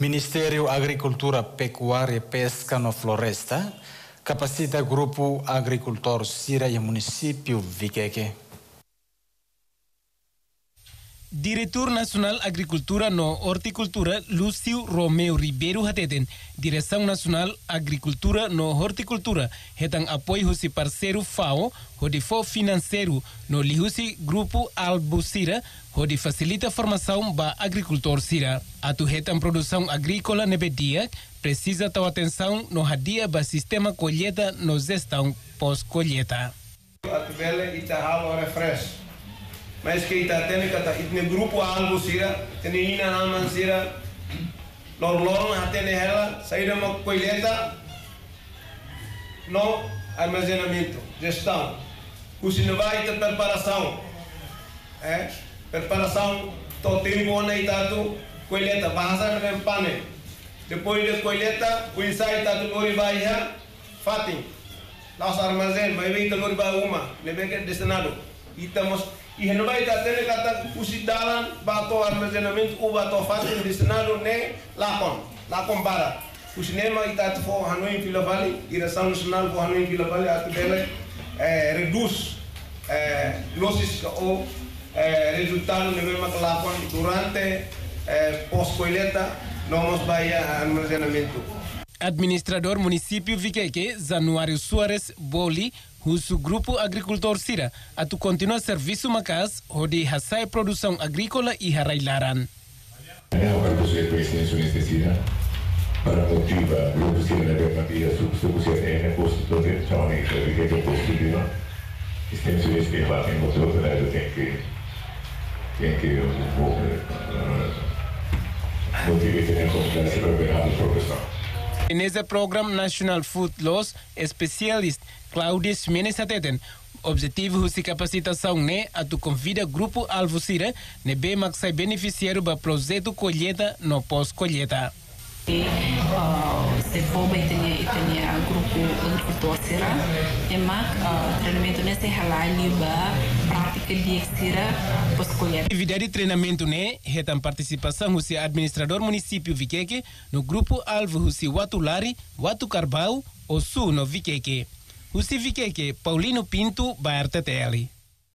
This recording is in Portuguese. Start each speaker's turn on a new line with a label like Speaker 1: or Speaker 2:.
Speaker 1: Ministério Agricultura, Pecuária Pesca no Floresta capacita Grupo Agricultor Sira e Município Viqueque.
Speaker 2: Diretor Nacional Agricultura no Horticultura, Lúcio Romeu Ribeiro Hateten, Direção Nacional Agricultura no Horticultura, retan apoio husi parceiro FAO, for financeiro no lihusi Grupo Albucira, onde facilita formação ba agricultor Sira. Atu retan produção agrícola nebedia, precisa ter atenção no hadia ba sistema colheita no gestão pós-colheita.
Speaker 3: Atu bele ita halo refresh. Mas que está tendo kata itne grupo algo sira tene ina naman sira lor lor atene ela saída uma colheita no armazenamento gestão. Kusina vai ter preparação. É preparação to tempo ona itatu colheita bahasa dengan panen depois de colheita o ensaio itatu lori vai ha fatin las armazém vai vir lori vai uma lebe que destinado Είτε όμως οι χενόμενοι καθένα κατά που συντάλλαν βατό αρμεζενομήν του βατό φάτου της στενάρου ναι, λάκων. Λάκων πάρα. Που συνέμα ήταν το φω Χανούιν Φιλοβάλι, η Ρεσάνου Σνάλ που Χανούιν Φιλοβάλι, ας το πέλε, ε, ρεγκού ε, γλώσσες ο ε, ρεζουτάνου με μέμα κλάκων, τουράντε, πω σχολιέτα, νόμος πάει αρμεζενομήν.
Speaker 2: Administrador município Viqueque, Januário Soares Boli, Russo Grupo Agricultor Sira, tu continua serviço macas, onde hasai produção agrícola e harailaran.
Speaker 4: Per para motiva, gruppo Sira ne abbiamo partita su subsidiare posto dove ciò ne è che è possibile, stiamo su rischio fatto in modo per la che che che motivi tenere conto della propria professione.
Speaker 2: Nesse programa National Food Laws, especialista Claudius Menes Ateten, objetivo de capacitação né a tu convida grupo Alvocira ne bem max sai beneficiário para projeto colheita no pós colheita.
Speaker 5: se bem tem tem grupo agricultor será e mak treinamento nesse halali ba sira pós colheita.
Speaker 2: Atividade de treinamento né retam participação do administrador município Viqueque no grupo alvo do Watulari, Watu Carbau, o Sul no Viqueque. O Civiqueque Paulino Pinto, Baerta.